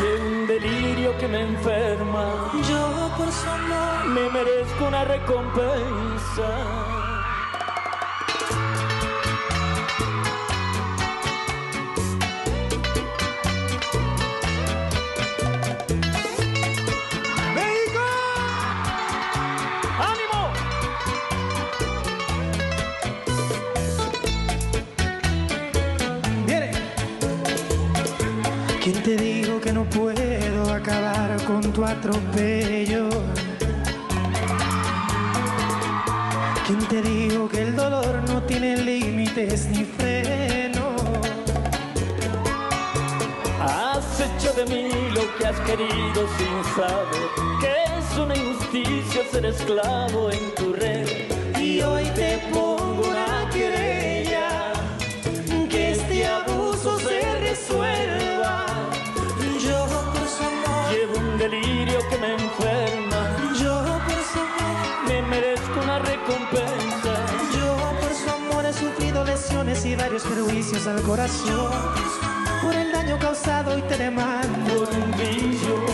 Llevo un delirio que me enferma. Yo por su amor. Me merezco una recompensa. ¿Quién te dijo que no puedo acabar con tu atropello? ¿Quién te dijo que el dolor no tiene límites ni freno? Has hecho de mí lo que has querido sin saber que es una injusticia ser esclavo en tu red. Y hoy te varios perjuicios al corazón. Por el daño causado y te demando. Un vicio.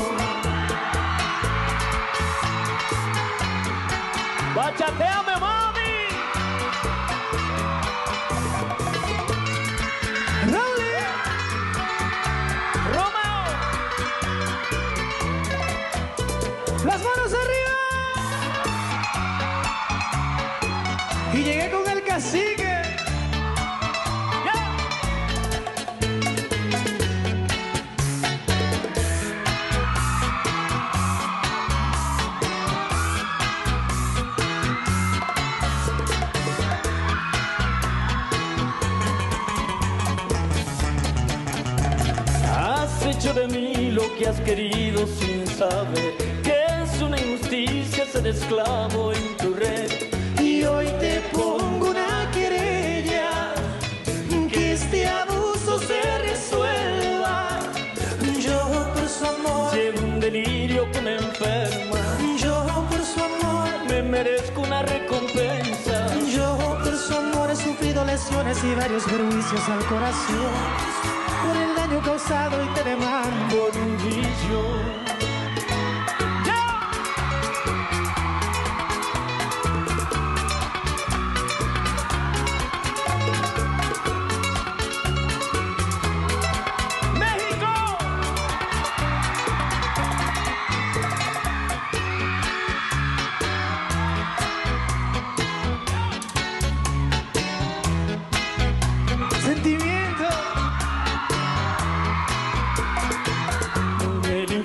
¡Bachateame, mami! ¡Raúl! ¡Romeo! ¡Las manos arriba! Y llegué con el cacique. De mí lo que has querido sin saber que es una injusticia ser esclavo en tu red. Y hoy te pongo una querella, que este abuso se resuelva. Yo por su amor. Llevo un delirio que me enferma. Yo por su amor. Me merezco una recompensa. Yo por su amor he sufrido lesiones y varios perjuicios al corazón. Por el daño causado y te demando. un vicio.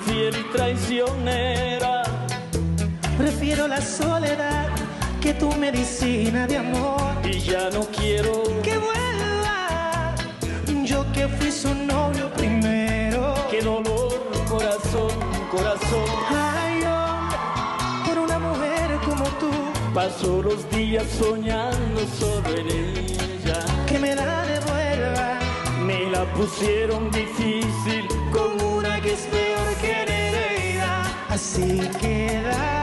Infiel y traicionera. Prefiero la soledad que tu medicina de amor. Y ya no quiero Que vuelva. Yo que fui su novio primero. que dolor, corazón, corazón. Ay, hombre, por una mujer como tú. Paso los días soñando sobre ella. Que me la devuelva. Me la pusieron difícil Con una que es peor que Nereida. Así que dame